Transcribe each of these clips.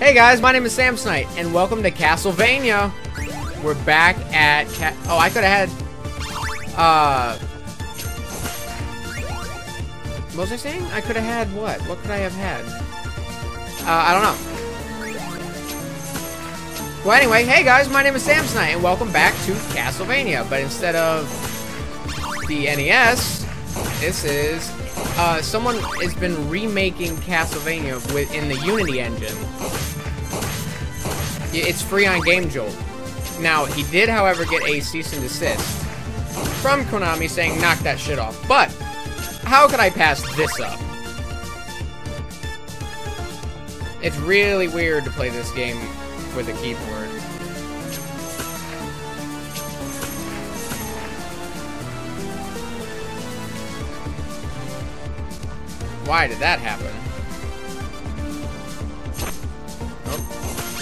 Hey guys, my name is Sam Samsonite, and welcome to Castlevania. We're back at Ca Oh, I could have had... Uh... What was I saying? I could have had what? What could I have had? Uh, I don't know. Well, anyway, hey guys, my name is Sam Samsonite, and welcome back to Castlevania. But instead of the NES, this is uh, someone has been remaking Castlevania within the Unity engine. It's free on Game Jolt. Now, he did, however, get a cease and desist from Konami saying, knock that shit off. But, how could I pass this up? It's really weird to play this game with a keyboard. Why did that happen?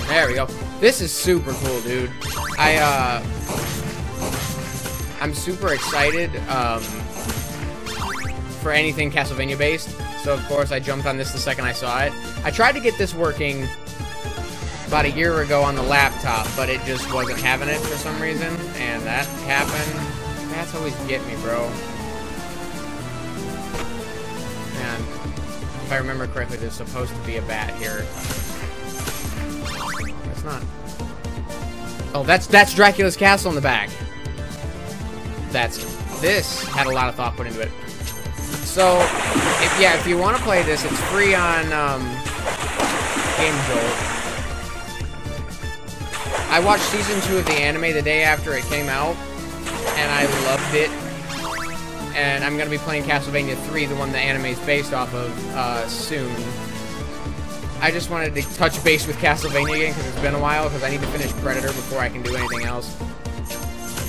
There we go. This is super cool, dude. I, uh... I'm super excited, um... For anything Castlevania based. So, of course, I jumped on this the second I saw it. I tried to get this working about a year ago on the laptop, but it just wasn't having it for some reason. And that happened. That's always get me, bro. If I remember correctly, there's supposed to be a bat here. Not. Oh, that's that's Dracula's castle in the back. That's this had a lot of thought put into it. So, if yeah, if you want to play this, it's free on um, Game Jolt. I watched season two of the anime the day after it came out, and I loved it and I'm to be playing Castlevania 3, the one the anime is based off of, uh, soon. I just wanted to touch base with Castlevania again, because it's been a while, because I need to finish Predator before I can do anything else.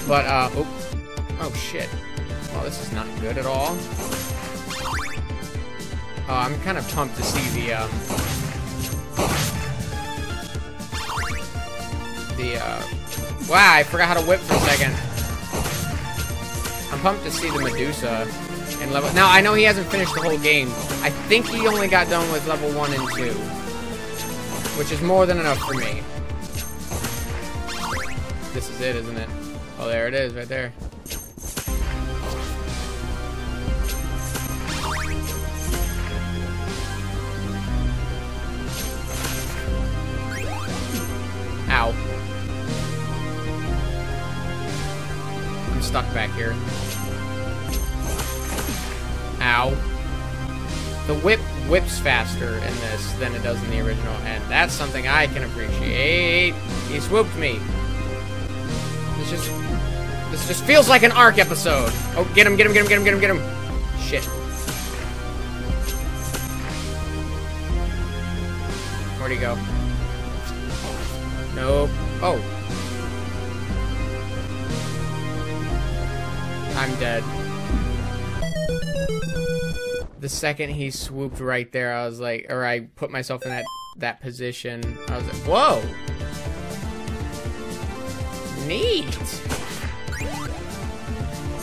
But, uh, oh, oh shit. Well, this is not good at all. Uh, I'm kind of pumped to see the, um, the, uh, wow, I forgot how to whip for a second. I'm pumped to see the Medusa in level... Now, I know he hasn't finished the whole game. I think he only got done with level 1 and 2. Which is more than enough for me. This is it, isn't it? Oh, there it is, right there. Ow. I'm stuck back here. Ow. The whip whips faster in this than it does in the original, and that's something I can appreciate. He swooped me. This just... This just feels like an arc episode. Oh, get him, get him, get him, get him, get him, get him. Shit. Where'd he go? Nope. Oh. I'm dead the second he swooped right there, I was like, or I put myself in that that position. I was like, whoa, neat.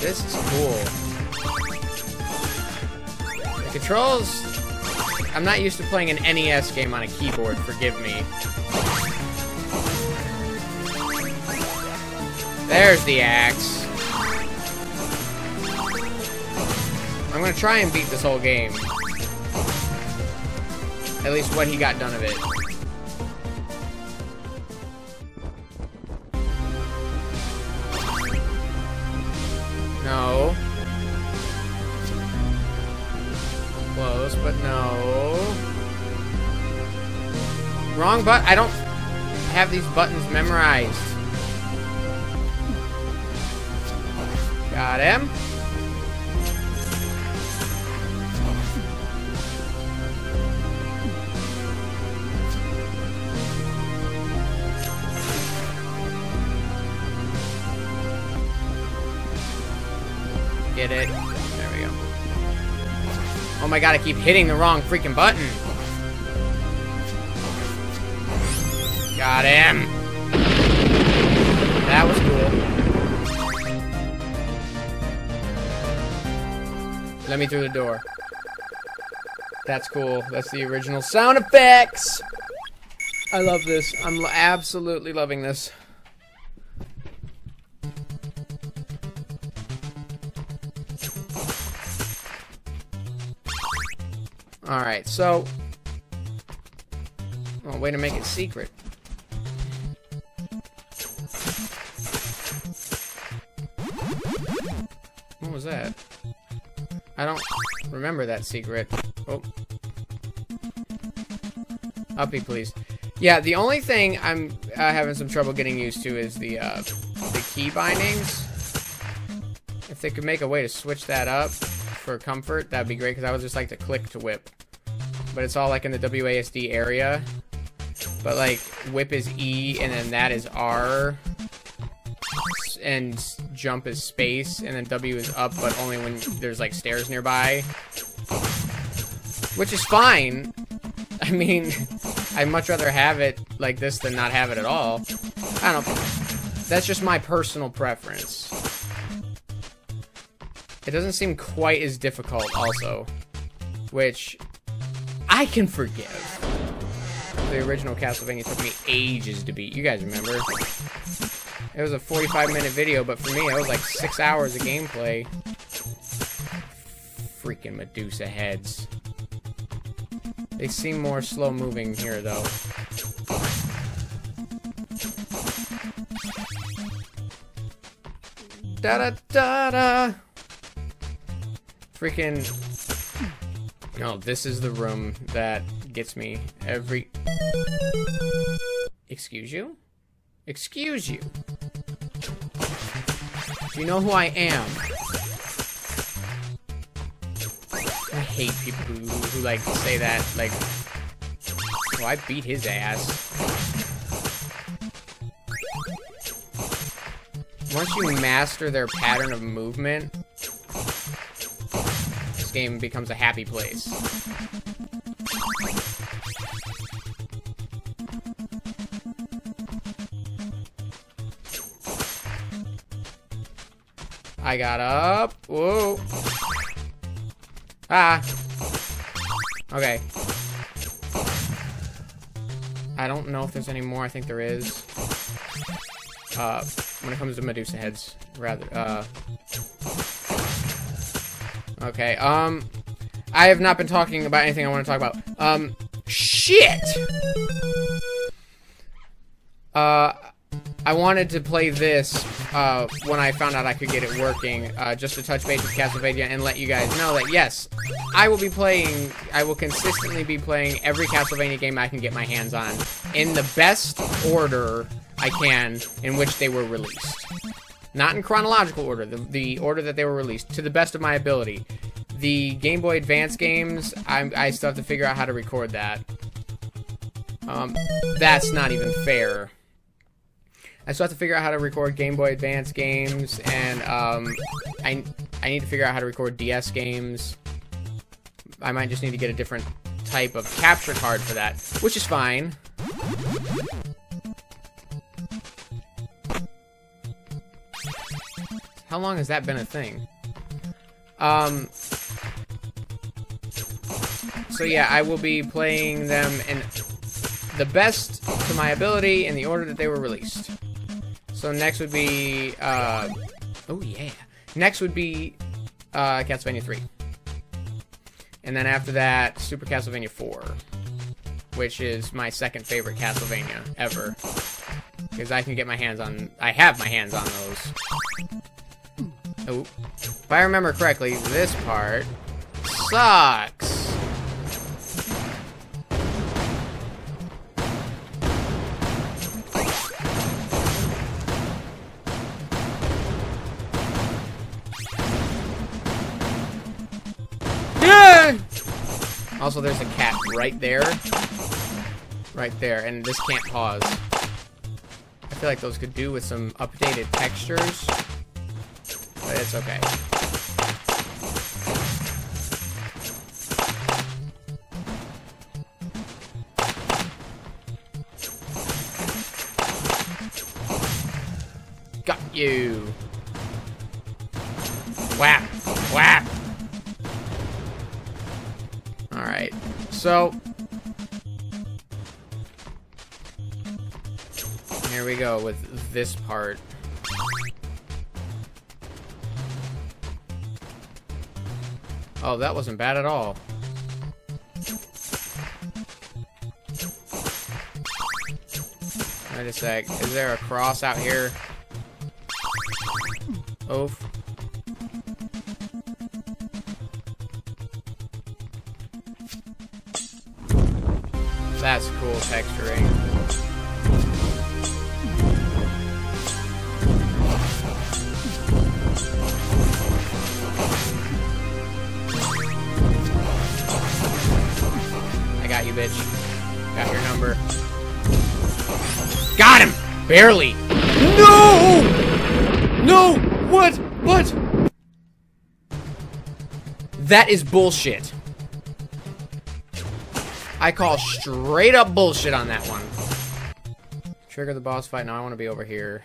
This is cool. The controls. I'm not used to playing an NES game on a keyboard. Forgive me. There's the axe. I'm gonna try and beat this whole game. At least what he got done of it. No. Close, but no. Wrong button. I don't have these buttons memorized. Got him. I keep hitting the wrong freaking button. Got him. That was cool. Let me through the door. That's cool. That's the original sound effects. I love this. I'm absolutely loving this. Alright, so... Oh, way to make it secret. What was that? I don't remember that secret. Oh. Uppy, please. Yeah, the only thing I'm uh, having some trouble getting used to is the, uh, the key bindings. If they could make a way to switch that up for comfort, that'd be great, because I would just like to click to whip. But it's all, like, in the WASD area. But, like, whip is E, and then that is R. And jump is space, and then W is up, but only when there's, like, stairs nearby. Which is fine. I mean, I'd much rather have it like this than not have it at all. I don't know. That's just my personal preference. It doesn't seem quite as difficult, also. Which, I can forgive. The original Castlevania took me ages to beat. You guys remember? It was a 45 minute video, but for me, it was like 6 hours of gameplay. Freaking Medusa heads. They seem more slow moving here, though. Da da da da. Freaking. Oh, this is the room that gets me every. Excuse you? Excuse you. You know who I am? I hate people who, who like say that, like, well, I beat his ass. Once you master their pattern of movement, game becomes a happy place. I got up. Whoa. Ah. Okay. I don't know if there's any more. I think there is. Uh, when it comes to Medusa heads, rather. Uh. Okay. Um, I have not been talking about anything I want to talk about. Um, shit. Uh, I wanted to play this uh, when I found out I could get it working, uh, just to touch base with Castlevania and let you guys know that, yes, I will be playing, I will consistently be playing every Castlevania game I can get my hands on in the best order I can in which they were released. Not in chronological order, the, the order that they were released, to the best of my ability. The Game Boy Advance games, I'm, I still have to figure out how to record that. Um, that's not even fair. I still have to figure out how to record Game Boy Advance games, and um, I, I need to figure out how to record DS games. I might just need to get a different type of capture card for that, which is fine. How long has that been a thing? Um, so yeah, I will be playing them in the best to my ability in the order that they were released. So next would be, uh, oh yeah. Next would be, uh, Castlevania 3. And then after that, Super Castlevania 4. Which is my second favorite Castlevania ever. Because I can get my hands on, I have my hands on those. Oh. If I remember correctly, this part sucks. Yeah! Also, there's a cat right there. Right there, and this can't pause. I feel like those could do with some updated textures. It's okay. Got you. Whap. Whap. Alright. So. Here we go with this part. Oh, that wasn't bad at all. Wait a sec. Is there a cross out here? Oof. That's cool texturing. Bitch. Got your number. Got him! Barely. No! No! What? What? That is bullshit. I call straight up bullshit on that one. Trigger the boss fight. Now I want to be over here.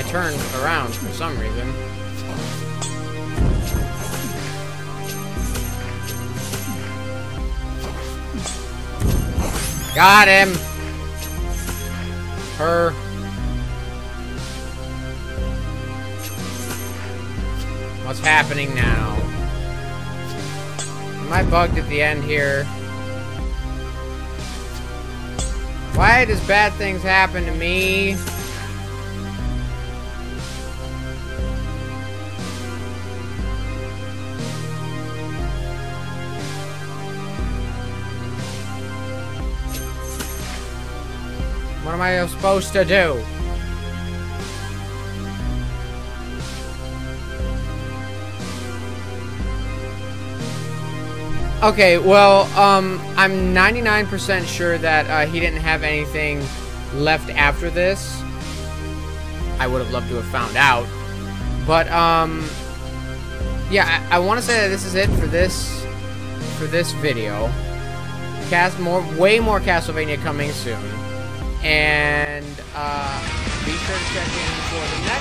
I turned around for some reason. Got him! Her. What's happening now? Am I bugged at the end here? Why does bad things happen to me? Am I supposed to do? Okay, well, um, I'm 99% sure that uh, he didn't have anything left after this. I would have loved to have found out. But, um, yeah, I, I want to say that this is it for this, for this video. Cast more, way more Castlevania coming soon. For the next